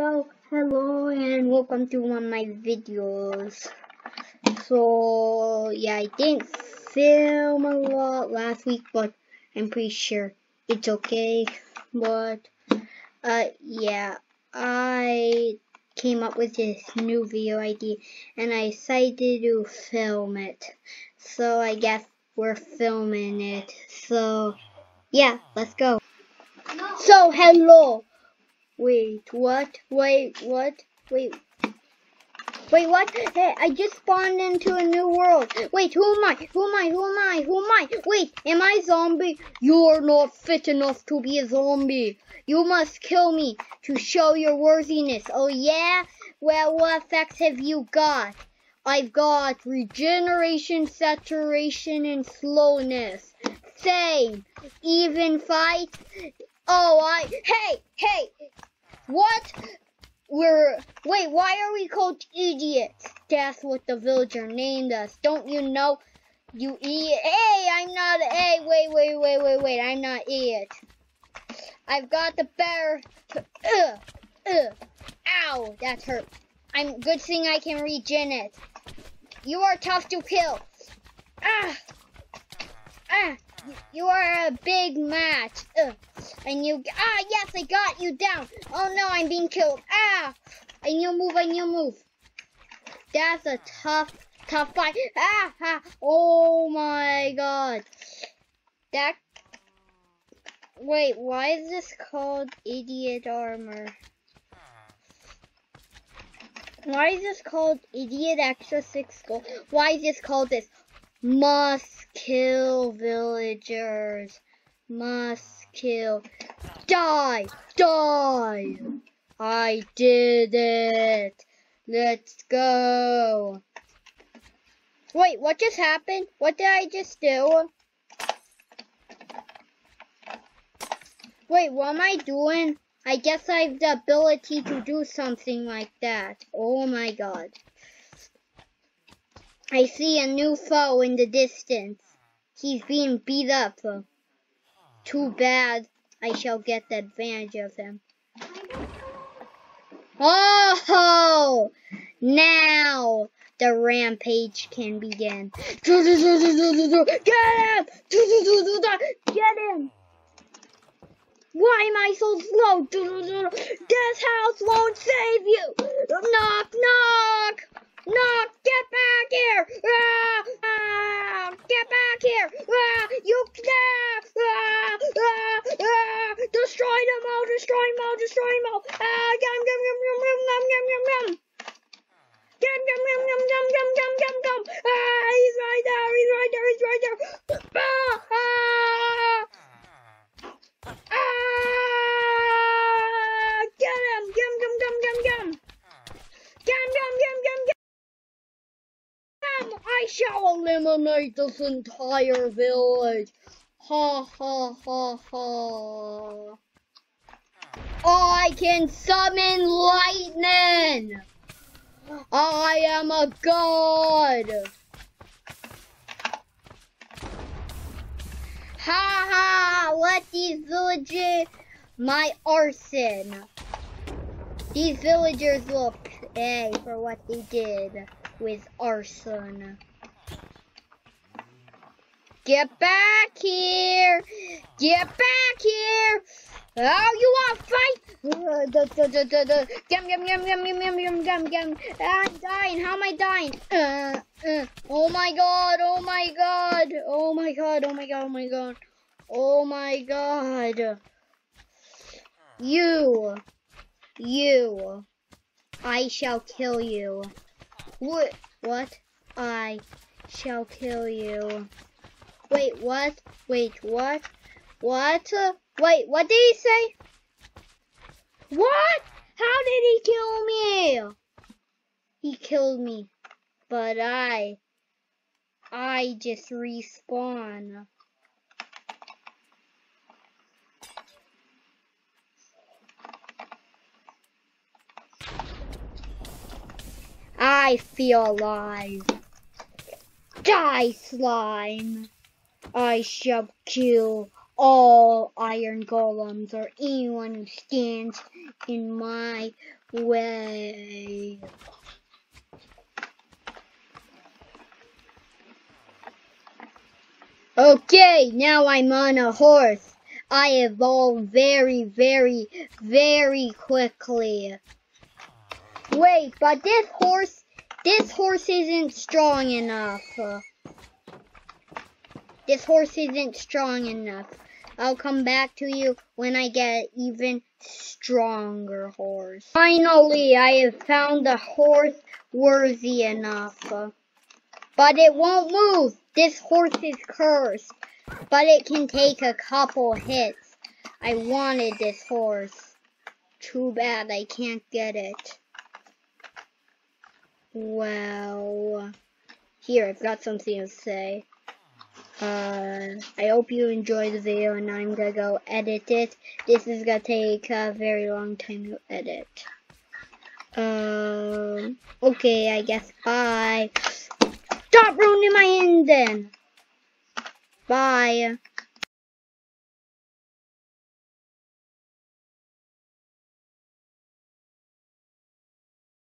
So, hello and welcome to one of my videos. So, yeah, I didn't film a lot last week, but I'm pretty sure it's okay. But, uh, yeah, I came up with this new video idea and I decided to film it. So, I guess we're filming it. So, yeah, let's go. So, hello. Wait, what? Wait, what? Wait. Wait, what? Hey, I just spawned into a new world. Wait, who am I? Who am I? Who am I? Who am I? Wait, am I zombie? You're not fit enough to be a zombie. You must kill me to show your worthiness. Oh yeah? Well, what effects have you got? I've got regeneration, saturation, and slowness. Same. Even fight. Oh, I. Hey, hey. What? We're. Wait, why are we called idiots? That's what the villager named us. Don't you know? You idiot. Hey, I'm not. Hey, wait, wait, wait, wait, wait. I'm not idiot. I've got the better. Ugh, ugh. Ow, that hurt. I'm good thing I can regen it. You are tough to kill. Ah, ah. You are a big match. Ugh. And you, ah, yes, I got you down. Oh no, I'm being killed. Ah, and you move, and you move. That's a tough, tough fight. Ah, ah, oh my god. That, wait, why is this called idiot armor? Why is this called idiot extra six gold? Why is this called this? Must kill villagers. Must kill. Die! Die! I did it! Let's go! Wait, what just happened? What did I just do? Wait, what am I doing? I guess I have the ability to do something like that. Oh my god. I see a new foe in the distance. He's being beat up. Too bad I shall get the advantage of him. Oh! Now the rampage can begin. Get him! Get him! Why am I so slow? This house won't save you! Knock, knock! Knock! Get back here! Ah, ah, get back here! Ah, you ah, ah, ah, destroy them all! Destroy them all! Destroy them all! Ah, yum yum yum yum yum yum yum yum yum. Yum yum yum yum yum yum yum yum yum. Ah, he's right there! He's right there! He's right there! Ah, ah, ah, him! Yum yum yum yum yum. Yum yum yum yum yum. I shall eliminate this entire village. Ha ha ha ha. I can summon lightning. I am a god. Ha ha, let these villagers, my arson. These villagers will pay for what they did with arson. Get back here! Get back here! Oh, you want fight? Gum, gum, gum, gum, gum, gum, gum, gum, gum. I'm dying. How am I dying? Uh, uh. Oh my god, oh my god, oh my god, oh my god, oh my god. Oh my god. You. You. I shall kill you. What? What? I shall kill you. Wait, what? Wait, what? What? Wait, what did he say? What? How did he kill me? He killed me. But I, I just respawn. I feel alive. Die, slime. I shall kill all iron golems or anyone who stands in my way. Okay, now I'm on a horse. I evolve very, very, very quickly. Wait, but this horse, this horse isn't strong enough. This horse isn't strong enough. I'll come back to you when I get even stronger horse. Finally, I have found a horse worthy enough. But it won't move. This horse is cursed. But it can take a couple hits. I wanted this horse. Too bad I can't get it. Well, here, I've got something to say. Uh, I hope you enjoy the video and I'm gonna go edit it. This is gonna take a very long time to edit. Um, okay, I guess bye. Stop ruining my ending! Bye.